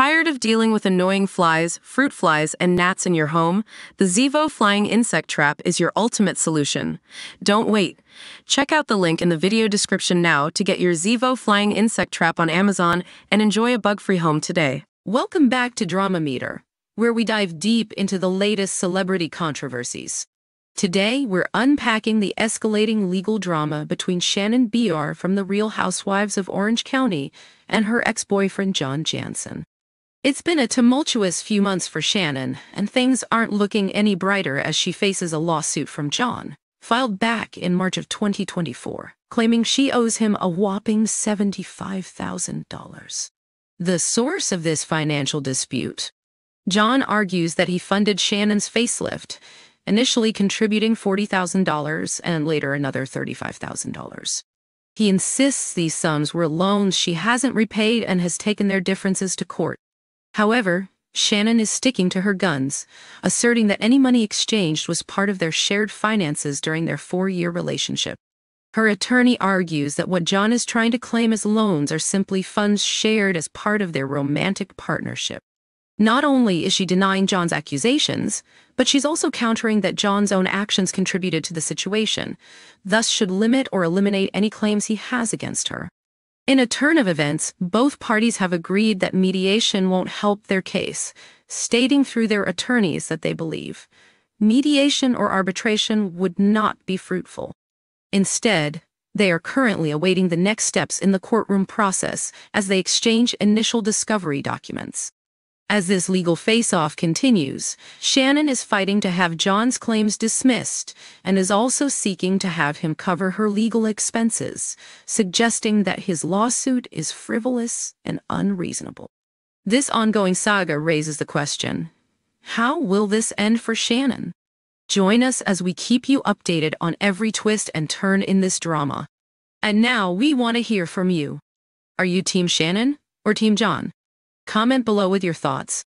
Tired of dealing with annoying flies, fruit flies, and gnats in your home? The Zevo Flying Insect Trap is your ultimate solution. Don't wait. Check out the link in the video description now to get your Zevo Flying Insect Trap on Amazon and enjoy a bug free home today. Welcome back to Drama Meter, where we dive deep into the latest celebrity controversies. Today, we're unpacking the escalating legal drama between Shannon Beador from The Real Housewives of Orange County and her ex boyfriend John Janssen. It's been a tumultuous few months for Shannon, and things aren't looking any brighter as she faces a lawsuit from John, filed back in March of 2024, claiming she owes him a whopping $75,000. The source of this financial dispute John argues that he funded Shannon's facelift, initially contributing $40,000 and later another $35,000. He insists these sums were loans she hasn't repaid and has taken their differences to court. However, Shannon is sticking to her guns, asserting that any money exchanged was part of their shared finances during their four year relationship. Her attorney argues that what John is trying to claim as loans are simply funds shared as part of their romantic partnership. Not only is she denying John's accusations, but she's also countering that John's own actions contributed to the situation, thus should limit or eliminate any claims he has against her. In a turn of events, both parties have agreed that mediation won't help their case, stating through their attorneys that they believe mediation or arbitration would not be fruitful. Instead, they are currently awaiting the next steps in the courtroom process as they exchange initial discovery documents. As this legal face-off continues, Shannon is fighting to have John's claims dismissed and is also seeking to have him cover her legal expenses, suggesting that his lawsuit is frivolous and unreasonable. This ongoing saga raises the question, how will this end for Shannon? Join us as we keep you updated on every twist and turn in this drama. And now we want to hear from you. Are you Team Shannon or Team John? Comment below with your thoughts.